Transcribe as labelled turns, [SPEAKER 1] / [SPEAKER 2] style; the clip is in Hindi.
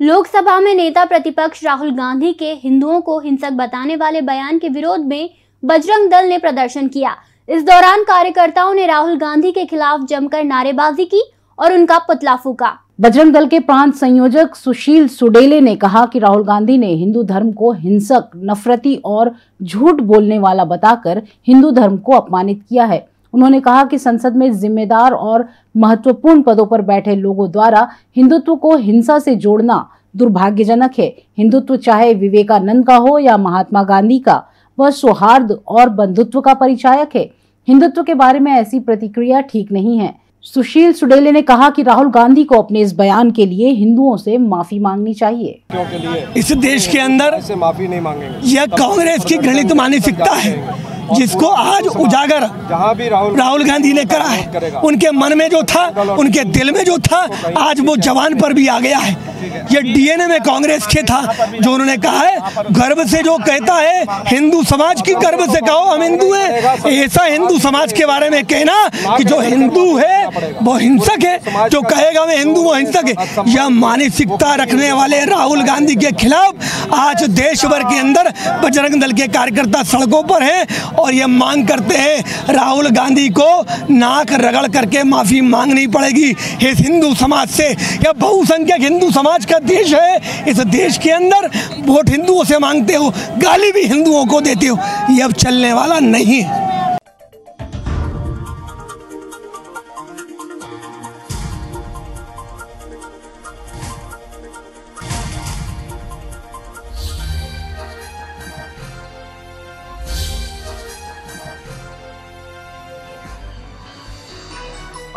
[SPEAKER 1] लोकसभा में नेता प्रतिपक्ष राहुल गांधी के हिंदुओं को हिंसक बताने वाले बयान के विरोध में बजरंग दल ने प्रदर्शन किया। इस दौरान कार्यकर्ताओं ने राहुल गांधी के खिलाफ जमकर नारेबाजी की और उनका पुतला फूका।
[SPEAKER 2] बजरंग दल के प्रांत संयोजक सुशील सुडेले ने कहा कि राहुल गांधी ने हिंदू धर्म को हिंसक, नफरती और झूठ बोलने वाला बताकर हिंदू धर्म को अपमानित किया है। उन्होंने कहा कि संसद में जिम्मेदार और महत्वपूर्ण पदों पर बैठे लोगों द्वारा हिंदुत्व को हिंसा से जोड़ना दुर्भाग्यजनक है। हिंदुत्व चाहे विवेकानंद का हो या महात्मा गांधी का वह सौहार्द और बंधुत्व का परिचायक है। हिंदुत्व के बारे में ऐसी प्रतिक्रिया ठीक नहीं है। सुशील सुडेले ने कहा कि राहुल गांधी को अपने इस बयान के लिए हिंदुओं से माफ़ी मांगनी चाहिए।
[SPEAKER 3] इस देश के अंदर
[SPEAKER 4] माफ़ी नहीं मांगेंगे।
[SPEAKER 3] यह कांग्रेस की घृणित मानसिकता है। जिसको आज उजागर
[SPEAKER 4] जहाँ भी राहुल
[SPEAKER 3] राहुल गांधी ने करा है उनके मन में जो था उनके दिल में जो था आज वो जवान पर भी आ गया है। ये डीएनए में कांग्रेस के था जो उन्होंने कहा है गर्व से जो कहता है हिंदू समाज की गर्व से कहो हम हिंदू हैं। ऐसा हिंदू समाज के बारे में कहना कि जो हिंदू है वो हिंसक है जो कहेगा मैं हिंदू वो हिंसक है। यह मानसिकता रखने वाले राहुल गांधी के खिलाफ आज देश भर के अंदर बजरंग दल के कार्यकर्ता सड़कों पर हैं और ये मांग करते हैं राहुल गांधी को नाक रगड़ करके माफ़ी मांगनी पड़ेगी। इस हिंदू समाज से यह बहुसंख्यक हिंदू समाज का देश है। इस देश के अंदर वोट हिंदुओं से मांगते हो गाली भी हिंदुओं को देते हो। ये अब चलने वाला नहीं है।